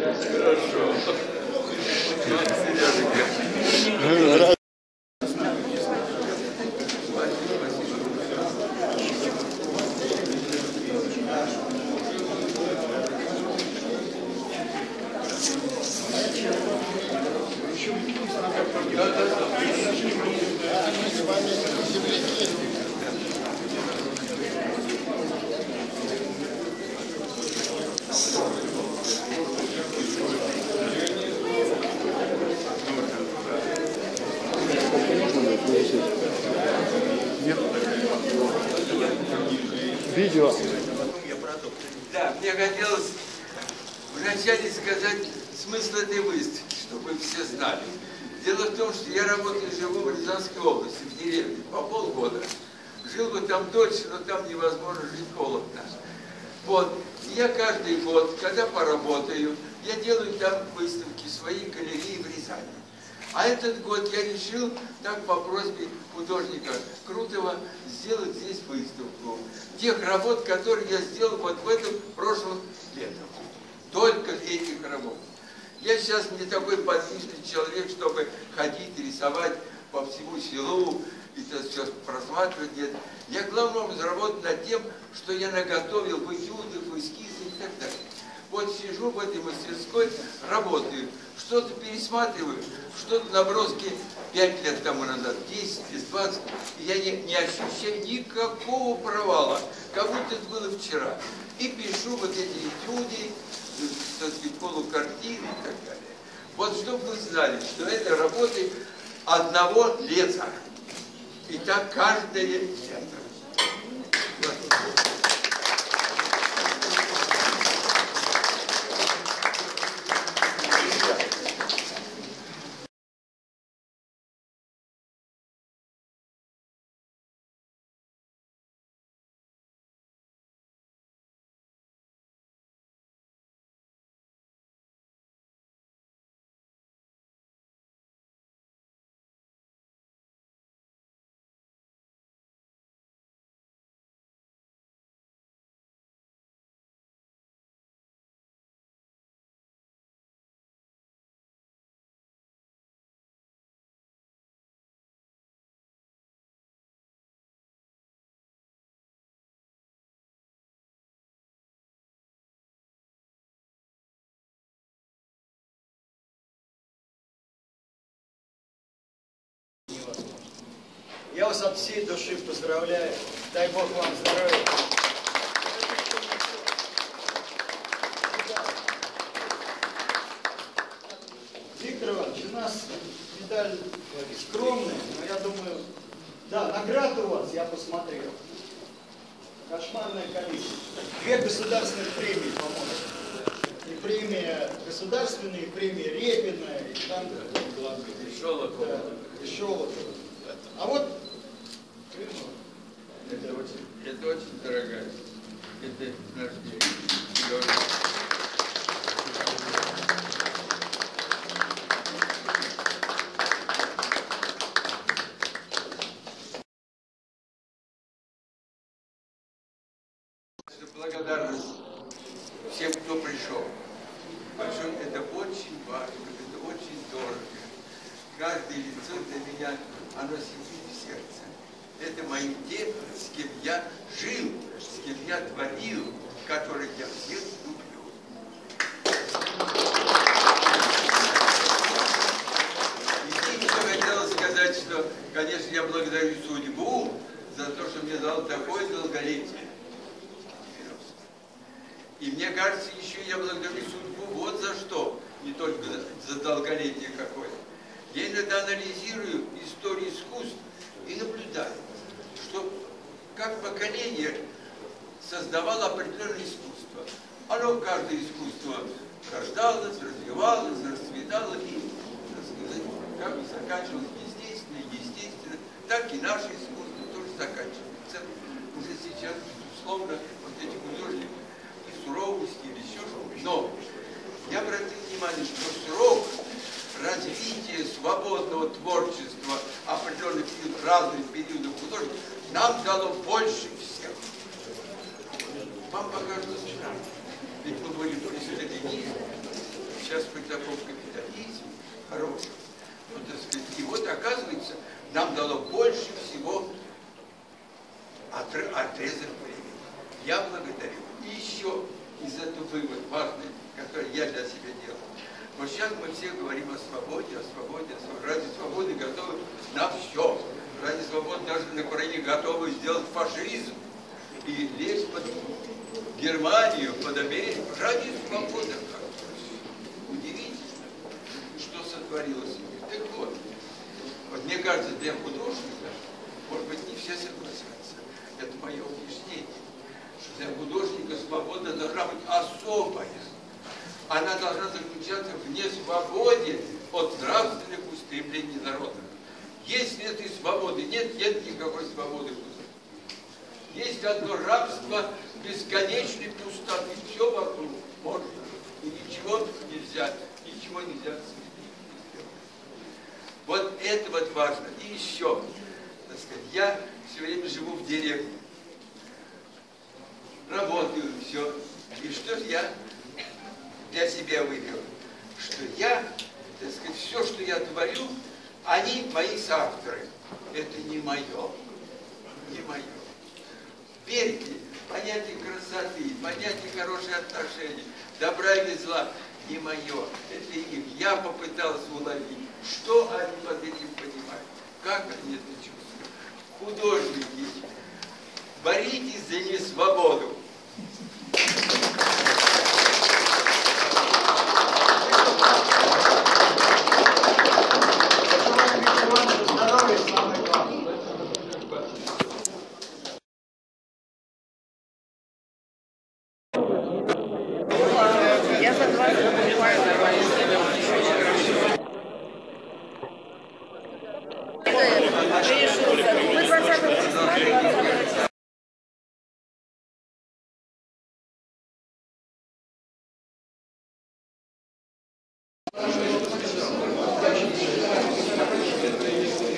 Хорошо. Сереженька. Видео. Да, мне хотелось вначале сказать смысл этой выставки, чтобы все знали. Дело в том, что я работаю, живу в Рязанской области, в деревне, по полгода. Жил бы там дольше, но там невозможно жить холодно. Вот. Я каждый год, когда поработаю, я делаю там выставки своей галереи в Рязани. А этот год я решил, так по просьбе художника Крутого, сделать здесь выставку. Тех работ, которые я сделал вот в этом прошлом летом. Только этих работ. Я сейчас не такой подвижный человек, чтобы ходить, рисовать по всему селу, и это все просматривать. Нет. Я главным образом работаю над тем, что я наготовил в этюдах, и так далее. Вот сижу в этой мастерской, работаю, что-то пересматриваю, что-то наброски 5 лет тому назад, 10, 20, и я не, не ощущаю никакого провала, как будто это было вчера. И пишу вот эти этюды, так сказать, полукартины и так далее. Вот чтобы вы знали, что это работы одного лета. И так каждое лето. Я вас от всей души поздравляю. Дай Бог вам здоровья. Виктор Иванович, у нас медаль скромная, но я думаю, да, награда у вас, я посмотрел. Кошмарное количество. Две государственных премии, по-моему. И премия государственная, и премия Репина, и там... Шолохов. Да, и Шолохов. А вот Это очень, это очень дорогая. Это наш день. Благодарность всем, кто пришел. Большое, это очень важно, это очень дорого. Каждое лицо для меня, оно сидит в сердце. Это мои те, с кем я жил, с кем я творил, которых я всех люблю. И еще хотелось сказать, что, конечно, я благодарю судьбу за то, что мне дал такое долголетие. И мне кажется, еще я благодарю судьбу вот за что, не только за долголетие какое. Я иногда анализирую историю искусств и наблюдаю, что как поколение создавало определенное искусство. Оно, каждое искусство рождалось, развивалось, расцветало и, так сказать, как бы заканчивалось естественно, естественно, так и наше искусство тоже заканчивается. Уже сейчас, безусловно, вот эти художники или что-то. Но я обратил внимание, что срок развития свободного творчества определенных период, разных периодов художников нам дало больше всех. Вам покажется странно. Ведь мы были постмодернизм, сейчас при таком капитализме хорошем. Ну, так сказать, и вот, оказывается, нам дало больше всего отрезок времени. Я благодарю. И еще из этого вывод важный, который я для себя делал. Вот сейчас мы все говорим о свободе, о свободе, о свободе. Ради свободы готовы на все. Ради свободы даже на Украине готовы сделать фашизм и лезть под Германию, под Америку. Ради свободы. Удивительно, что сотворилось. Так вот, вот мне кажется, для художника, может быть, не все согласятся, это мое убеждение, для художника свобода должна быть особая она должна заключаться в несвободе от нравственных устремлений народа. Если этой свободы нет, нет никакой свободы. Есть одно рабство бесконечной пустоты. Все вокруг можно. И ничего нельзя, ничего нельзя Вот это вот важно. И еще, так сказать, я все время живу в деревне. Работаю, все. И что же я для себя выберу, что я, так сказать, все, что я творю, они мои соавторы. Это не мое, не мое. Верьте, понятие красоты, понятие хороших отношений, добра и зла не мое. Это их. Я попытался уловить, что они под этим понимают, как они это чувствуют. Художники, боритесь за несвободу. Thank you.